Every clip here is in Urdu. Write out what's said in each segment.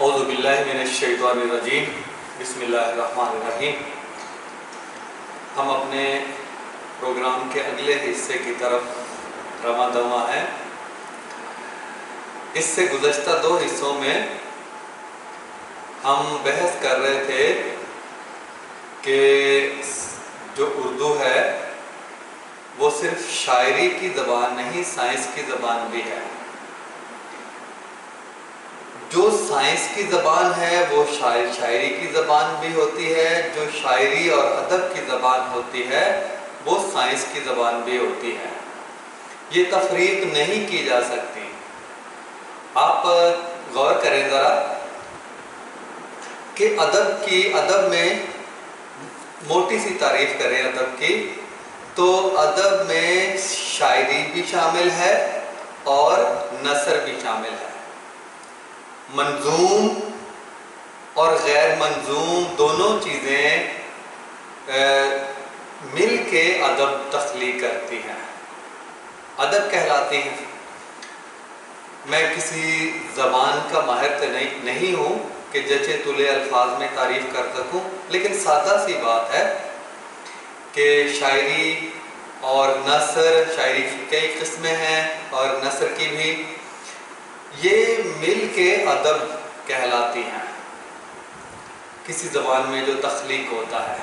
اعوذ باللہ من الشیطان الرجیم، بسم اللہ الرحمن الرحیم۔ ہم اپنے پروگرام کے اگلے حصے کی طرف رواں دواں ہیں۔ اس سے گزشتہ دو حصوں میں ہم بحث کر رہے تھے کہ جو اردو ہے، وہ صرف شاعری کی زبان نہیں، سائنس کی زبان بھی ہے۔ جو سائنس کی زبان ہے، وہ شاعر شاعری کی زبان بھی ہوتی ہے، جو شاعری اور ادب کی زبان ہوتی ہے، وہ سائنس کی زبان بھی ہوتی ہے۔ یہ تفریق نہیں کی جا سکتی۔ آپ غور کریں ذرا کہ ادب کی، ادب میں موٹی سی تعریف کریں ادب کی۔ تو ادب میں شاعری بھی شامل ہے اور نثر بھی شامل ہے۔ منظوم اور غیر منظوم دونوں چیزیں مل کے ادب تخلیق کرتی ہیں۔ ادب کہلاتی ہیں۔ میں کسی زبان کا ماہر تو نہیں ہوں کہ جچے تلے الفاظ میں تعریف کر سکوں، لیکن سادہ سی بات ہے کہ شاعری اور نثر، شاعری کی کئی قسمیں ہیں اور نثر کی بھی یہ مل کے ادب کہلاتی ہیں۔ کسی زبان میں جو تخلیق ہوتا ہے۔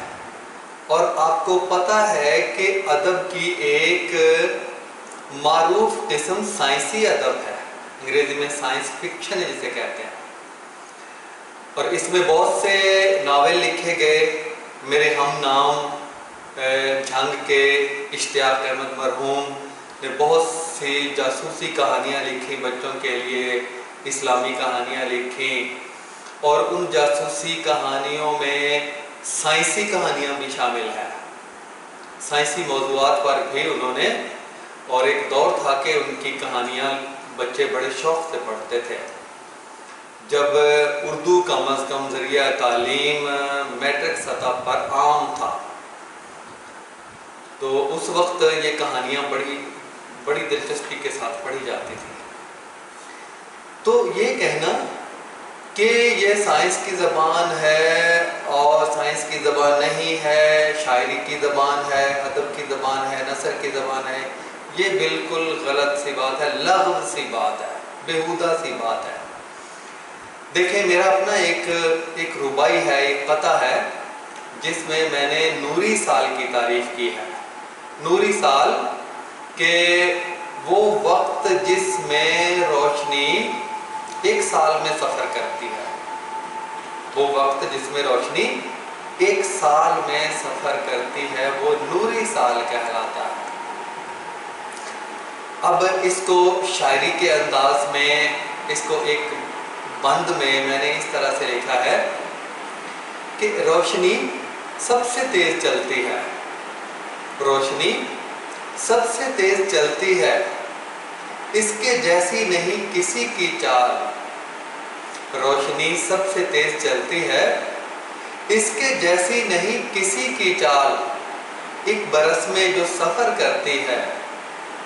اور آپ کو پتہ ہے کہ ادب کی ایک معروف قسم سائنسی ادب ہے۔ انگریزی میں سائنس فکشن جسے کہتے ہیں۔ اور اس میں بہت سے ناول لکھے گئے۔ میرے ہم نام جھنگ کے اشتیاق احمد مرحوم۔ نے بہت سی جاسوسی کہانیاں لکھی بچوں کے لیے اسلامی کہانیاں لکھی اور ان جاسوسی کہانیوں میں سائنسی کہانیاں بھی شامل ہیں۔ سائنسی موضوعات پر بھی انہوں نے اور ایک دور تھا کہ ان کی کہانیاں بچے بڑے شوق سے پڑھتے تھے۔ جب اردو کم از کم ذریعہ تعلیم میٹرک سطح پر عام تھا، تو اس وقت یہ کہانیاں بڑی بڑی دلچسپی کے ساتھ پڑھی جاتی تھی۔ تو یہ کہنا کہ یہ سائنس کی زبان ہے اور سائنس کی زبان نہیں ہے، شاعری کی زبان ہے، ادب کی زبان ہے، نثر کی زبان ہے، یہ بالکل غلط سی بات ہے، لغو سی بات ہے، بےحودہ سی بات ہے۔ دیکھیں، میرا اپنا ایک ایک ربائی ہے، ایک قطع ہے، جس میں میں نے نوری سال کی تعریف کی ہے۔ نوری سال کہ وہ وقت جس میں روشنی ایک سال میں سفر کرتی ہے۔ وہ وقت جس میں روشنی ایک سال میں سفر کرتی ہے، وہ نوری سال کہلاتا ہے۔ اب اس کو شاعری کے انداز میں، اس کو ایک بند میں میں نے اس طرح سے لکھا ہے کہ روشنی سب سے تیز چلتی ہے۔ روشنی سب سے تیز چلتی ہے۔ اس کے جیسی نہیں کسی کی چال۔ روشنی سب سے تیز چلتی ہے۔ اس کے جیسی نہیں کسی کی چال۔ ایک برس میں جو سفر کرتی ہے۔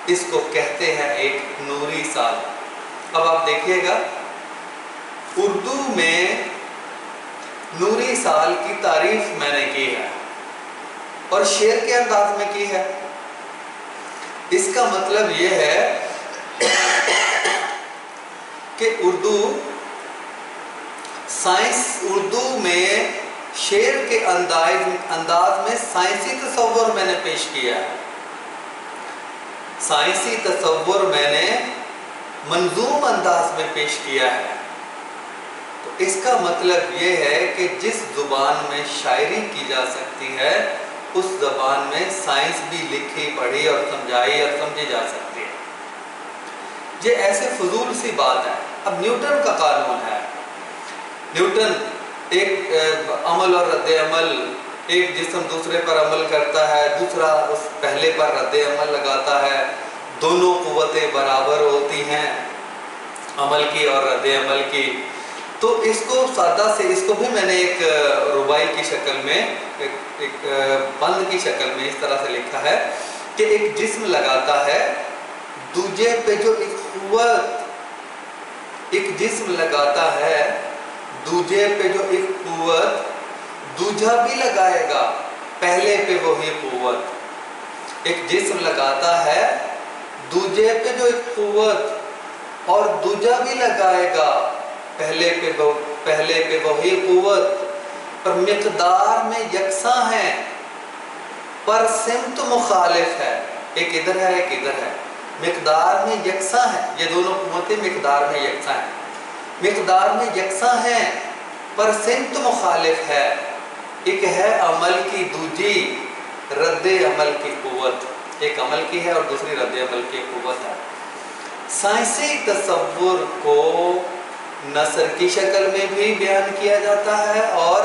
اس کو کہتے ہیں ایک نوری سال۔ اب آپ دیکھیے گا۔ اردو میں نوری سال کی تعریف میں نے کی ہے۔ اور شعر کے انداز میں کی ہے۔ اس کا مطلب یہ ہے کہ اردو سائنس اردو میں شعر کے انداز انداز میں سائنسی تصور میں نے پیش کیا ہے۔ سائنسی تصور میں نے منظوم انداز میں پیش کیا ہے۔ تو اس کا مطلب یہ ہے کہ جس زبان میں شاعری کی جا سکتی ہے اس زبان میں سائنس بھی لکھی پڑھی اور سمجھائی اور سمجھی جا سکتی ہے یہ ایسے فضول سی بات ہے۔ اب نیوٹن کا قانون ہے۔ نیوٹن ایک عمل اور رد عمل، ایک جسم دوسرے پر عمل کرتا ہے، دوسرا اس پہلے پر رد عمل لگاتا ہے۔ دونوں قوتیں برابر ہوتی ہیں، عمل کی اور رد عمل کی۔ تو اس کو سادہ سے اس کو بھی میں نے ایک ربائی کی شکل میں، ایک بند کی شکل میں اس طرح سے لکھا ہے کہ ایک جسم لگاتا ہے، دوجے پہ جو ایک قوت، ایک جسم لگاتا ہے، دوجے پہ جو ایک قوت دوجا بھی لگائے گا، پہلے پہ وہی قوت۔ ایک جسم لگاتا ہے، دوجے پہ جو ایک قوت، اور دوجا بھی لگائے گا پہلے پہ پہلے پہ وہی قوت پر مقدار میں یکساں ہے۔ پر سمت مخالف ہے۔ ایک ادھر ہے، ایک ادھر ہے۔ مقدار میں یکساں ہے۔ یہ دونوں قوتیں مقدار میں یکساں ہیں۔ مقدار میں یکساں ہیں پر سمت مخالف ہے۔ ایک ہے عمل کی، دوجی رد عمل کی قوت۔ ایک عمل کی ہے اور دوسری رد عمل کی قوت ہے۔ سائنسی تصور کو نثر کی شکل میں بھی بیان کیا جاتا ہے اور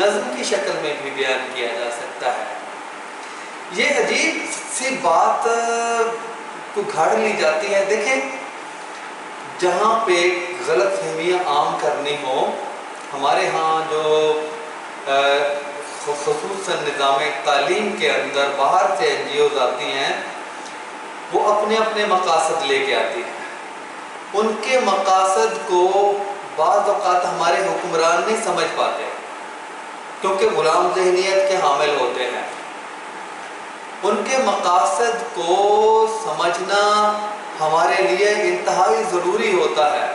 نظم کی شکل میں بھی بیان کیا جا سکتا ہے۔ یہ عجیب سی بات کو گھاڑ لی جاتی ہے۔ دیکھیں، جہاں پہ غلط فہمیاں عام کرنی ہو ہمارے ہاں جو خصوصاً نظام تعلیم کے اندر باہر سے این جی اوز آتی ہیں، وہ اپنے اپنے مقاصد لے کے آتی ہیں۔ ان کے مقاصد کو بعض اوقات ہمارے حکمران نہیں سمجھ پاتے، کیونکہ غلام ذہنیت کے حامل ہوتے ہیں۔ ان کے مقاصد کو سمجھنا ہمارے لیے انتہائی ضروری ہوتا ہے۔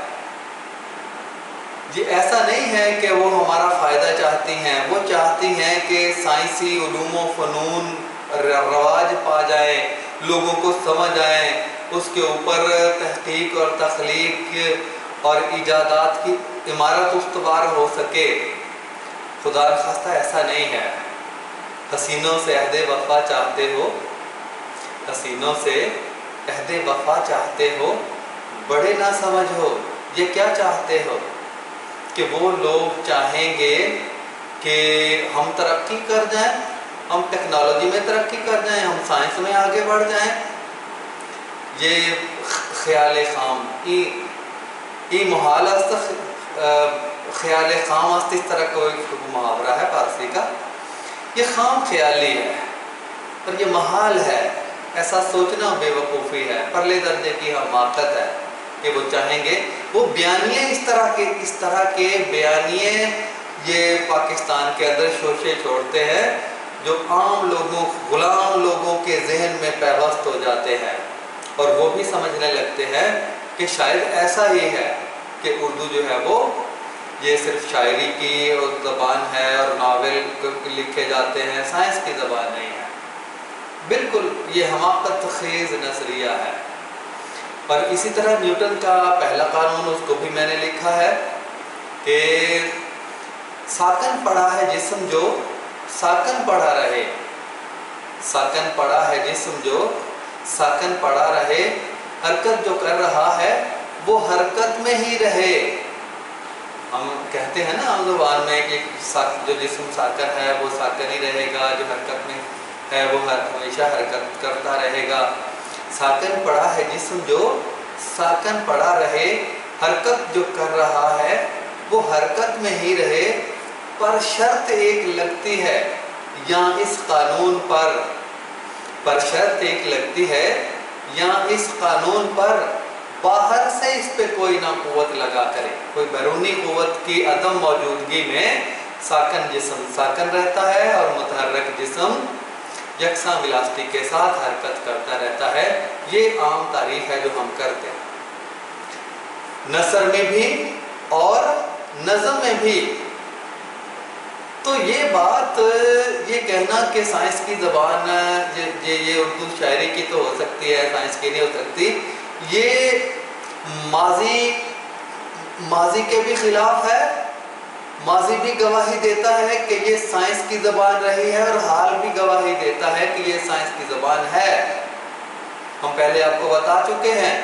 یہ ایسا نہیں ہے کہ وہ ہمارا فائدہ چاہتی ہیں، وہ چاہتی ہیں کہ سائنسی علوم و فنون رواج پا جائیں۔ لوگوں کو سمجھ آئیں اس کے اوپر تحقیق اور تخلیق اور ایجادات کی عمارت استوار ہو سکے۔ خدا خواستہ ایسا نہیں ہے۔ حسینوں سے عہد وفا چاہتے ہو۔ حسینوں سے عہد وفا چاہتے ہو۔ بڑے نہ سمجھ ہو۔ یہ کیا چاہتے ہو؟ کہ وہ لوگ چاہیں گے کہ ہم ترقی کر جائیں ہم ٹیکنالوجی میں ترقی کر جائیں، ہم سائنس میں آگے بڑھ جائیں۔ یہ خیال خام، ای محال خیال خام اس طرح کا محاورہ ہے پارسی کا۔ یہ خام خیالی ہے اور یہ محال ہے، ایسا سوچنا بے وقوفی ہے۔ پرلے درجے کی حماقت ہے، کہ وہ چاہیں گے۔ وہ بیانیے اس طرح کے، اس طرح کے بیانیے، یہ پاکستان کے اندر شوشے چھوڑتے ہیں۔ جو عام لوگوں غلام لوگوں کے ذہن میں پیوست ہو جاتے ہیں اور وہ بھی سمجھنے لگتے ہیں کہ شاید ایسا ہی ہے کہ اردو جو ہے وہ یہ صرف شاعری کی زبان ہے اور ناول لکھے جاتے ہیں، سائنس کی زبان نہیں ہے۔ بالکل یہ حماقت خیز نظریہ ہے۔ اور اسی طرح نیوٹن کا پہلا قانون، اس کو بھی میں نے لکھا ہے کہ ساکن پڑا ہے جسم جو ساکن پڑا رہے۔ ساکن پڑا ہے جی، جسم جو ساکن پڑا رہے، حرکت جو کر رہا ہے، وہ حرکت میں ہی رہے۔ ہم کہتے ہیں نا عام زبان میں کہ جو جسم ساکن ہے، وہ ساکن ہی رہے گا۔ جو حرکت میں ہے، وہ ہمیشہ حرکت کرتا رہے گا۔ ساکن پڑا ہے جی، جسم جو ساکن پڑا رہے، حرکت جو کر رہا ہے، وہ حرکت میں ہی رہے۔ پر شرط ایک لگتی ہے، یا اس قانون پر پر شرط ایک لگتی ہے، یا اس قانون پر باہر سے اس پہ کوئی نہ قوت لگا کرے۔ کوئی بیرونی قوت کی عدم موجودگی میں ساکن جسم ساکن رہتا ہے اور متحرک جسم یکساں ولاسٹی کے ساتھ حرکت کرتا رہتا ہے۔ یہ عام تعریف ہے جو ہم کرتے ہیں۔ نثر میں بھی اور نظم میں بھی تو یہ بات، یہ کہنا کہ سائنس کی زبان، یہ اردو شاعری کی تو ہو سکتی ہے، سائنس کی نہیں ہو سکتی۔ یہ ماضی ماضی کے بھی خلاف ہے۔ ماضی بھی گواہی دیتا ہے کہ یہ سائنس کی زبان رہی ہے اور حال بھی گواہی دیتا ہے کہ یہ سائنس کی زبان ہے۔ ہم پہلے آپ کو بتا چکے ہیں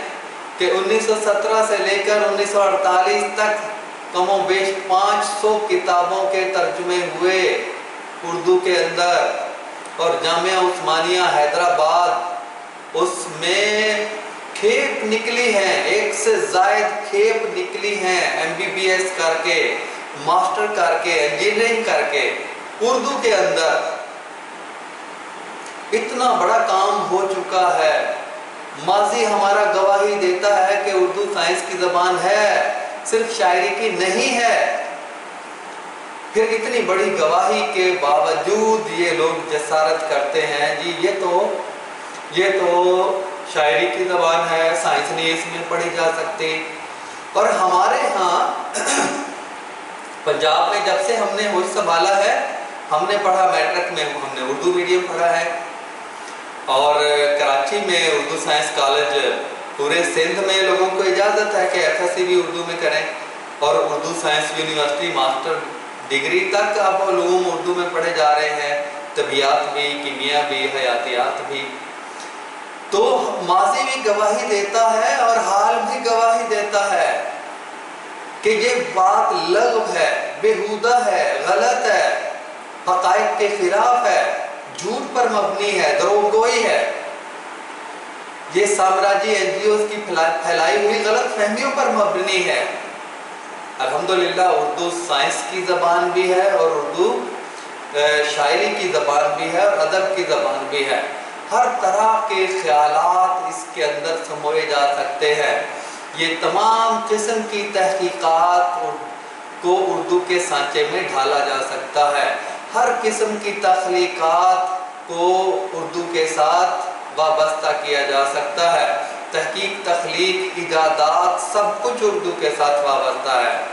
کہ انیس سو سترہ سے لے کر انیس سو اڑتالیس تک کم و بیش پانچ سو کتابوں کے ترجمے ہوئے اردو کے اندر اور جامعہ عثمانیہ حیدرآباد، اس میں کھیپ نکلی ہیں، ایک سے زائد کھیپ نکلی ہیں ایم بی بی ایس کر کے، ماسٹر کر کے، انجینئرنگ کر کے اردو کے اندر۔ اتنا بڑا کام ہو چکا ہے۔ ماضی ہمارا گواہی دیتا ہے کہ اردو سائنس کی زبان ہے۔ صرف شاعری کی نہیں ہے، پھر اتنی بڑی گواہی کے باوجود یہ لوگ جسارت کرتے ہیں۔ جی یہ تو یہ تو شاعری کی زبان ہے، سائنس نہیں اس میں پڑھی جا سکتی۔ اور ہمارے ہاں پنجاب میں جب سے ہم نے ہوش سنبھالا ہے، ہم نے پڑھا میٹرک میں، ہم نے اردو میڈیم پڑھا ہے۔ اور کراچی میں اردو سائنس کالج پورے سندھ میں لوگوں کو اجازت ہے کہ ایف ایس سی بھی اردو میں کریں اور Urdu science university master degree تک اب علوم اردو میں پڑھے جا رہے ہیں طبیعت بھی، کیمیا بھی، حیاتیات بھی۔ تو ماضی بھی گواہی دیتا ہے اور حال بھی گواہی دیتا ہے کہ یہ بات لغو ہے، بےحودہ ہے، غلط ہے، حقائق کے خلاف ہے، جھوٹ پر مبنی ہے دروغ گوئی ہے۔ یہ سامراجی این جی اوز کی پھیلائی ہوئی غلط فہمیوں پر مبنی ہے۔ الحمدللہ اردو سائنس کی زبان بھی ہے اور اردو شاعری کی زبان بھی ہے اور ادب کی زبان بھی ہے۔ ہر طرح کے خیالات اس کے اندر سموئے جا سکتے ہیں۔ یہ تمام قسم کی تحقیقات کو اردو کے سانچے میں ڈھالا جا سکتا ہے۔ ہر قسم کی تخلیقات کو اردو کے ساتھ وابستہ کیا جا سکتا ہے۔ تحقیق، تخلیق، ایجادات سب کچھ اردو کے ساتھ وابستہ ہے۔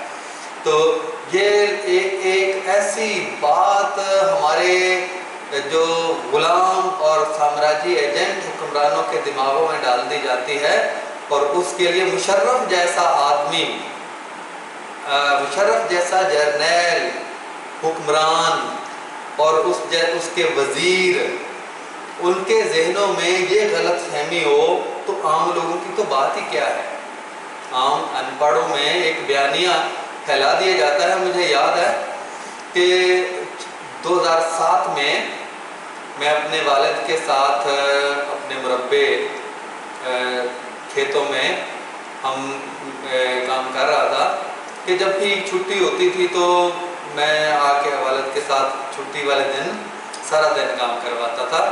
تو یہ ایک ایک ایسی بات ہمارے جو غلام اور سامراجی ایجنٹ حکمرانوں کے دماغوں میں ڈال دی جاتی ہے اور اس کے لیے مشرف جیسا آدمی مشرف جیسا جرنیل، حکمران اور اس اس کے وزیر ان کے ذہنوں میں یہ غلط فہمی ہو تو عام لوگوں کی تو بات ہی کیا ہے؟ عام ان پڑھوں میں ایک بیانیہ پھیلا دیا جاتا ہے، مجھے یاد ہے کہ دو ہزار سات میں میں اپنے والد کے ساتھ، اپنے مربع کھیتوں میں ہم کام کر رہا تھا کہ جب بھی چھٹی ہوتی تھی تو میں آ کے والد کے ساتھ چھٹی والے دن سارا دن کام کرواتا تھا،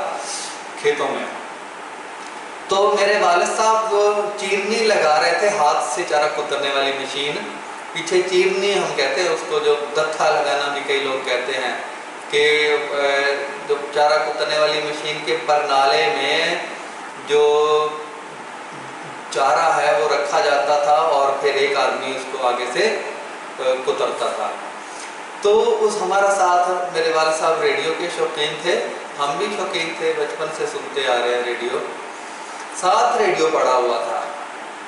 کھیتوں میں۔ تو میرے والد صاحب وہ چیرنی لگا رہے تھے، ہاتھ سے چارہ کترنے والی مشین۔ پیچھے چیرنی ہم کہتے ہیں، اس کو جو دتھا لگانا بھی کئی لوگ کہتے ہیں کہ جو چارہ کترنے والی مشین کے پرنالے میں جو چارہ ہے، وہ رکھا جاتا تھا اور پھر ایک آدمی اس کو آگے سے کترتا تھا۔ تو اس ہمارا ساتھ میرے والد صاحب ریڈیو کے شوقین تھے، ہم بھی شوقین تھے، بچپن سے سنتے آ رہے ہیں ریڈیو۔ ساتھ ریڈیو پڑا ہوا تھا۔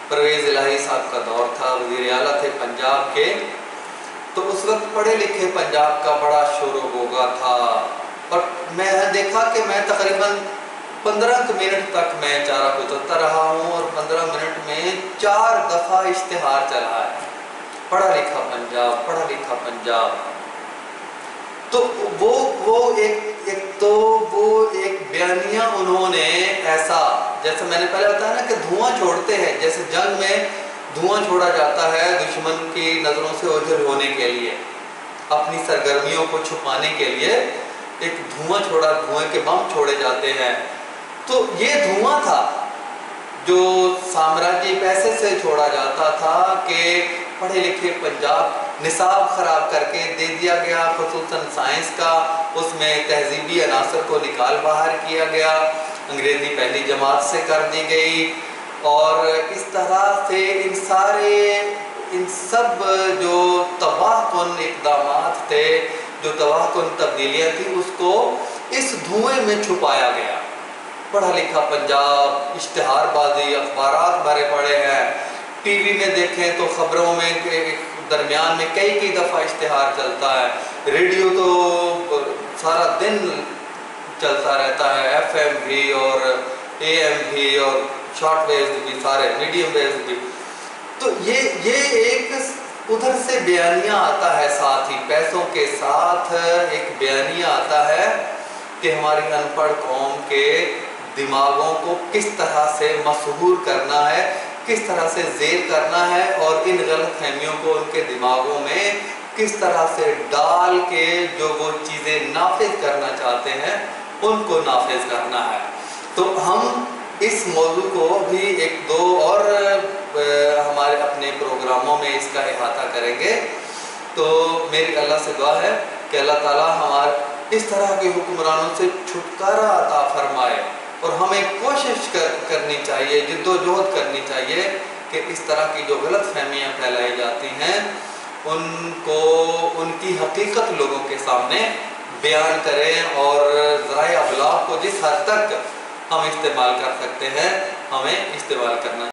پرویز الہی صاحب کا دور تھا، وزیر اعلیٰ تھے پنجاب کے۔ تو اس وقت پڑھے لکھے پنجاب کا بڑا شور و گوگا تھا۔ اور میں دیکھا کہ میں تقریباً پندرہ منٹ تک میں چارہ گزرتا رہا ہوں اور پندرہ منٹ میں چار دفعہ اشتہار چلا ہے۔ پڑھا لکھا پنجاب، پڑھا لکھا پنجاب۔ تو وہ وہ ایک ایک تو وہ ایک بیانیہ انہوں نے ایسا، جیسے میں نے پہلے بتایا نا کہ دھواں چھوڑتے ہیں، جیسے جنگ میں دھواں چھوڑا جاتا ہے دشمن کی نظروں سے اوجھل ہونے کے لیے، اپنی سرگرمیوں کو چھپانے کے لیے ایک دھواں چھوڑا، دھوئیں کے بم چھوڑے جاتے ہیں۔ تو یہ دھواں تھا جو سامراجی پیسے سے چھوڑا جاتا تھا کہ پڑھے لکھے پنجاب نصاب خراب کر کے دے دیا گیا، خصوصاً سائنس کا۔ اس میں تہذیبی عناصر کو نکال باہر کیا گیا۔ انگریزی پہلی جماعت سے کر دی گئی۔ اور اس طرح سے ان سارے، ان سب جو تباہ کن اقدامات تھے، جو تباہ کن تبدیلیاں تھیں، اس کو اس دھوئیں میں چھپایا گیا۔ پڑھا لکھا پنجاب، اشتہار بازی، اخبارات بھرے پڑے ہیں۔ ٹی وی میں دیکھیں تو خبروں میں درمیان میں کئی کئی دفعہ اشتہار چلتا ہے۔ ریڈیو تو سارا دن چلتا رہتا ہے۔ ایف ایم بھی اور اے ایم بھی اور شارٹ ویوز بھی، سارے میڈیم ویوز بھی۔ تو یہ یہ ایک ادھر سے بیانیہ آتا ہے ساتھ ہی۔ پیسوں کے ساتھ ایک بیانیہ آتا ہے کہ ہماری ان پڑھ قوم کے دماغوں کو کس طرح سے مسحور کرنا ہے۔ کس طرح سے زیر کرنا ہے اور ان غلط فہمیوں کو ان کے دماغوں میں کس طرح سے ڈال کے جو وہ چیزیں نافذ کرنا چاہتے ہیں، ان کو نافذ کرنا ہے۔ تو ہم اس موضوع کو بھی ایک دو اور ہمارے اپنے پروگراموں میں اس کا احاطہ کریں گے۔ تو میری اللہ سے دعا ہے کہ اللہ تعالیٰ ہمارے اس طرح کے حکمرانوں سے چھٹکارا عطا فرمائے۔ اور ہمیں کوشش کر، کرنی چاہیے جد و جہد کرنی چاہیے کہ اس طرح کی جو غلط فہمیاں پھیلائی جاتی ہیں، ان کو، ان کی حقیقت لوگوں کے سامنے بیان کریں اور ذرائع ابلاغ کو جس حد تک ہم استعمال کر سکتے ہیں، ہمیں استعمال کرنا